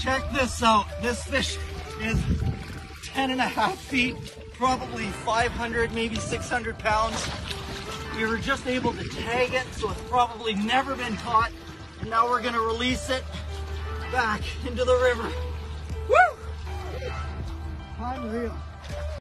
Check this out. This fish is 10 and a half feet, probably 500, maybe 600 pounds. We were just able to tag it, so it's probably never been caught. And now we're gonna release it back into the river. Woo! Unreal.